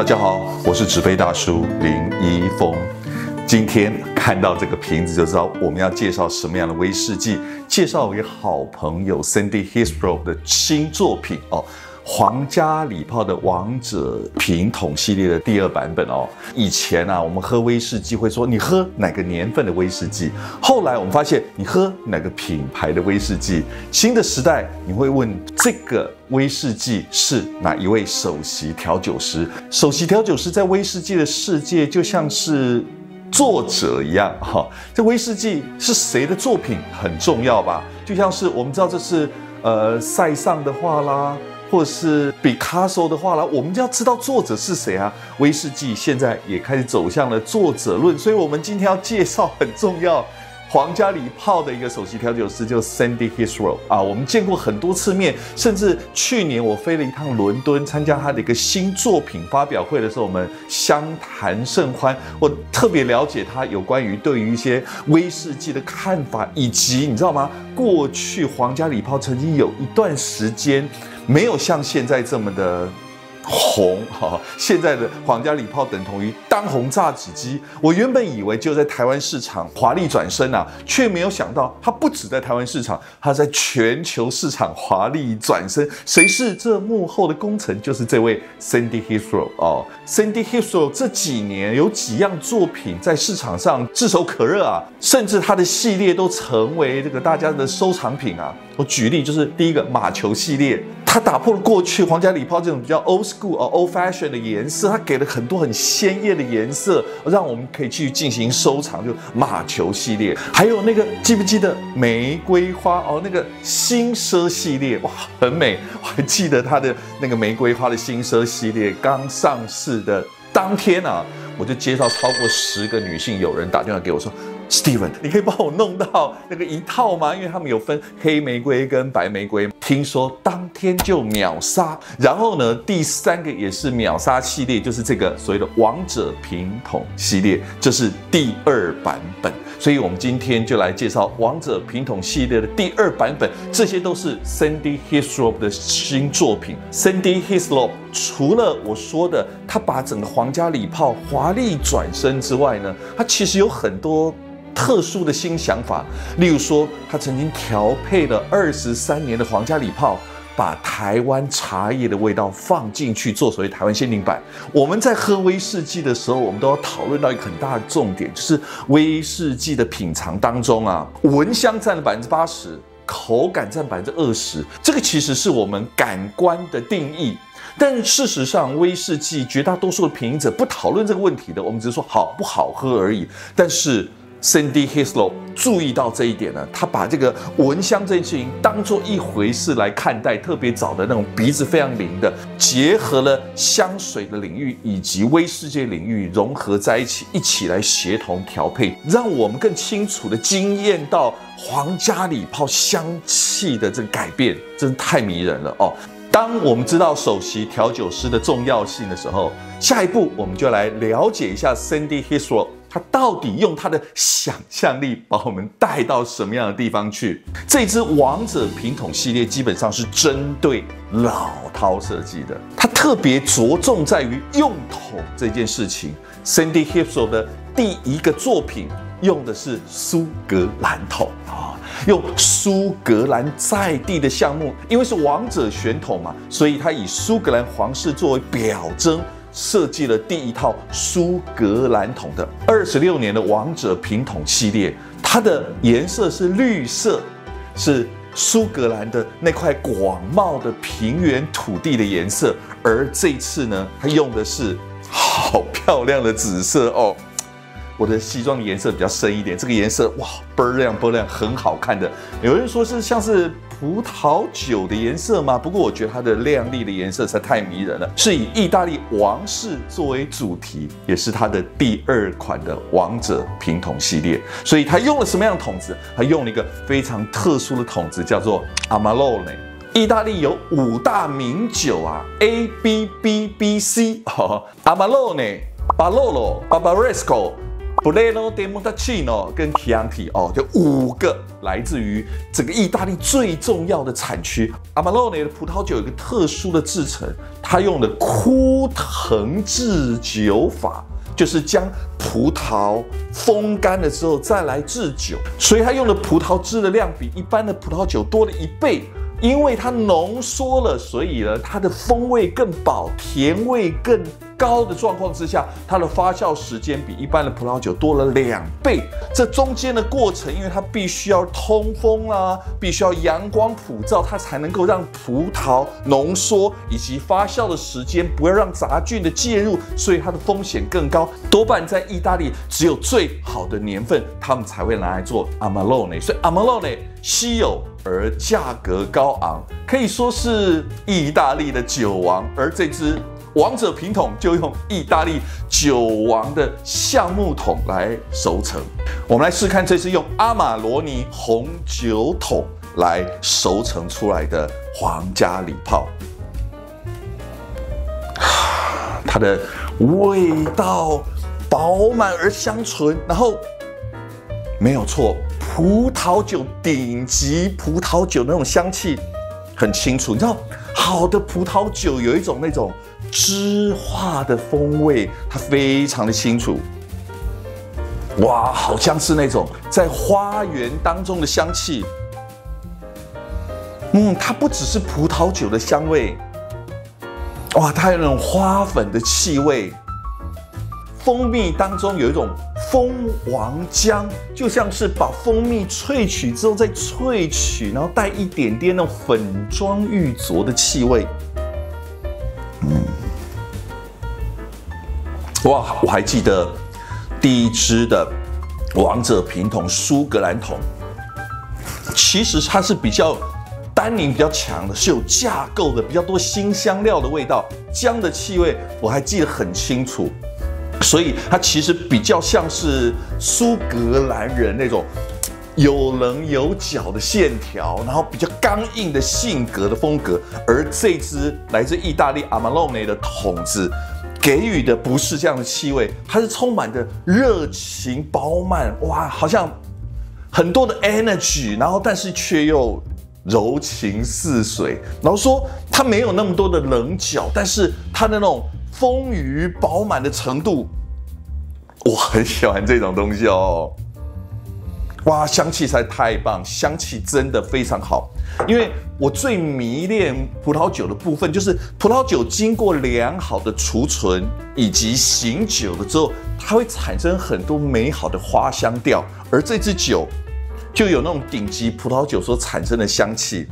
大家好，我是纸杯大叔林一峰。今天看到这个瓶子就知道我们要介绍什么样的威士忌。介绍给好朋友 Cindy Hisbro 的新作品哦。皇家礼炮的王者品桶系列的第二版本哦。以前啊，我们喝威士忌会说你喝哪个年份的威士忌，后来我们发现你喝哪个品牌的威士忌。新的时代，你会问这个威士忌是哪一位首席调酒师？首席调酒师在威士忌的世界就像是作者一样哈。这威士忌是谁的作品很重要吧？就像是我们知道这是呃塞尚的话啦。或是毕卡索的话呢，我们就要知道作者是谁啊？威士忌现在也开始走向了作者论，所以我们今天要介绍很重要，皇家礼炮的一个首席调酒师，就 Sandy Hisro 啊，我们见过很多次面，甚至去年我飞了一趟伦敦参加他的一个新作品发表会的时候，我们相谈甚欢，我特别了解他有关于对于一些威士忌的看法，以及你知道吗？过去皇家礼炮曾经有一段时间。没有像现在这么的。红哈，现在的皇家礼炮等同于当红炸子鸡。我原本以为就在台湾市场华丽转身啊，却没有想到它不止在台湾市场，它在全球市场华丽转身。谁是这幕后的功臣？就是这位 Cindy Hisro 哦。Cindy Hisro 这几年有几样作品在市场上炙手可热啊，甚至它的系列都成为这个大家的收藏品啊。我举例就是第一个马球系列。它打破了过去皇家礼炮这种比较 old school 啊 old fashion 的颜色，它给了很多很鲜艳的颜色，让我们可以去进行收藏。就马球系列，还有那个记不记得玫瑰花哦？那个新奢系列哇，很美。我还记得它的那个玫瑰花的新奢系列刚上市的当天啊，我就接到超过十个女性友人打电话给我说。Steven，你可以帮我弄到那个一套吗？因为他们有分黑玫瑰跟白玫瑰，听说当天就秒杀。然后呢，第三个也是秒杀系列，就是这个所谓的王者平桶系列，这是第二版本。所以我们今天就来介绍王者平桶系列的第二版本。这些都是 Cindy Hislop 的新作品。Cindy Hislop 除了我说的，他把整个皇家礼炮华丽转身之外呢，他其实有很多。特殊的新想法，例如说，他曾经调配了二十三年的皇家礼炮，把台湾茶叶的味道放进去做所谓台湾限定版。我们在喝威士忌的时候，我们都要讨论到一个很大的重点，就是威士忌的品尝当中啊，闻香占了百分之八十，口感占百分之二十。这个其实是我们感官的定义，但事实上，威士忌绝大多数的品饮者不讨论这个问题的，我们只是说好不好喝而已。但是 Cindy Hislop 注意到这一点呢，他把这个闻香这件事情当做一回事来看待，特别早的那种鼻子非常灵的，结合了香水的领域以及威士忌领域融合在一起，一起来协同调配，让我们更清楚的惊艳到皇家礼炮香气的这个改变，真是太迷人了哦！当我们知道首席调酒师的重要性的时候，下一步我们就来了解一下 Cindy Hislop。他到底用他的想象力把我们带到什么样的地方去？这支王者品桶系列基本上是针对老饕设计的，它特别着重在于用桶这件事情。Cindy Hipso 的第一个作品用的是苏格兰桶啊，用苏格兰在地的项目，因为是王者选桶嘛，所以他以苏格兰皇室作为表征。设计了第一套苏格兰桶的二十六年的王者平桶系列，它的颜色是绿色，是苏格兰的那块广袤的平原土地的颜色。而这次呢，它用的是好漂亮的紫色哦。我的西装颜色比较深一点，这个颜色哇，倍儿亮倍儿亮，很好看的。有人说是像是。葡萄酒的颜色吗？不过我觉得它的亮丽的颜色实在太迷人了，是以意大利王室作为主题，也是它的第二款的王者瓶桶系列。所以它用了什么样的桶子？它用了一个非常特殊的桶子，叫做 Amarone。意大利有五大名酒啊，A B B B C，Amarone、Barolo、Barbaresco、Brunello di Montalcino 跟 Chianti 哦，就五个来自于整个意大利最重要的产区。Amarone 的葡萄酒有个特殊的制成，它用的枯藤制酒法，就是将葡萄风干了之后再来制酒，所以它用的葡萄汁的量比一般的葡萄酒多了一倍。因为它浓缩了，所以呢，它的风味更饱，甜味更高的状况之下，它的发酵时间比一般的葡萄酒多了两倍。这中间的过程，因为它必须要通风啦，必须要阳光普照，它才能够让葡萄浓缩以及发酵的时间不要让杂菌的介入，所以它的风险更高。多半在意大利，只有最好的年份，他们才会拿来做 Amarone。所以 Amarone 稀有。而价格高昂，可以说是意大利的酒王。而这支王者品桶就用意大利酒王的橡木桶来熟成。我们来试看这支用阿玛罗尼红酒桶来熟成出来的皇家礼炮，它的味道饱满而香醇，然后没有错。葡萄酒顶级葡萄酒那种香气很清楚，你知道，好的葡萄酒有一种那种枝化的风味，它非常的清楚。哇，好像是那种在花园当中的香气。嗯，它不只是葡萄酒的香味，哇，它有那种花粉的气味。蜂蜜当中有一种蜂王浆，就像是把蜂蜜萃取之后再萃取，然后带一点点那种粉妆玉琢的气味。嗯，哇，我还记得第一支的王者品桶苏格兰桶，其实它是比较单宁比较强的，是有架构的，比较多新香料的味道，姜的气味我还记得很清楚。所以它其实比较像是苏格兰人那种有棱有角的线条，然后比较刚硬的性格的风格。而这支来自意大利阿玛洛内的桶子，给予的不是这样的气味，它是充满着热情饱满，哇，好像很多的 energy，然后但是却又柔情似水。然后说它没有那么多的棱角，但是它的那种。丰腴饱满的程度，我很喜欢这种东西哦。哇，香气实在太棒，香气真的非常好。因为我最迷恋葡萄酒的部分，就是葡萄酒经过良好的储存以及醒酒了之后，它会产生很多美好的花香调，而这支酒就有那种顶级葡萄酒所产生的香气，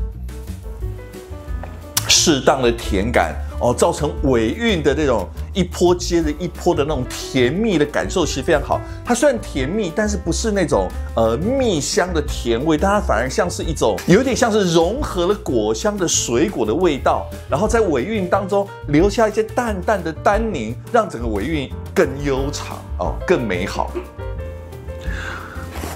适当的甜感。哦，造成尾韵的那种一波接着一波的那种甜蜜的感受，其实非常好。它虽然甜蜜，但是不是那种呃蜜香的甜味，但它反而像是一种有点像是融合了果香的水果的味道，然后在尾韵当中留下一些淡淡的单宁，让整个尾韵更悠长哦，更美好。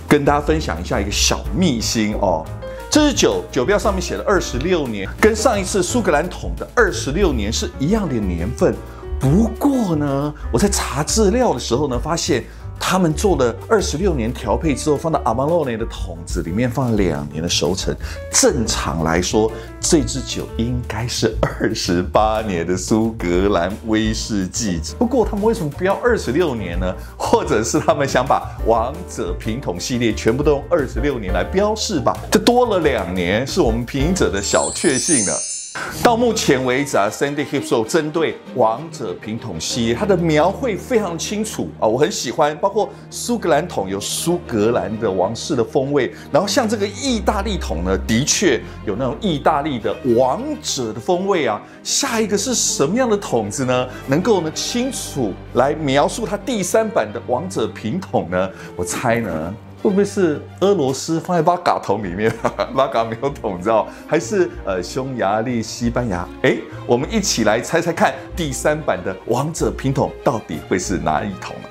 跟大家分享一下一个小秘辛哦。这支酒酒标上面写了二十六年，跟上一次苏格兰桶的二十六年是一样的年份。不过呢，我在查资料的时候呢，发现。他们做了二十六年调配之后，放到阿玛洛内的桶子里面放了两年的熟成。正常来说，这支酒应该是二十八年的苏格兰威士忌。不过他们为什么不要二十六年呢？或者是他们想把王者平桶系列全部都用二十六年来标示吧？这多了两年，是我们平者的小确幸了。到目前为止啊，Sandy Hipso 针对王者平桶系列，它的描绘非常清楚啊，我很喜欢。包括苏格兰桶有苏格兰的王室的风味，然后像这个意大利桶呢，的确有那种意大利的王者的风味啊。下一个是什么样的桶子呢？能够呢清楚来描述它第三版的王者平桶呢？我猜呢。会不会是俄罗斯放在拉嘎桶里面？拉嘎没有桶，知道？还是呃匈牙利、西班牙？哎，我们一起来猜猜看，第三版的王者平桶到底会是哪一桶呢？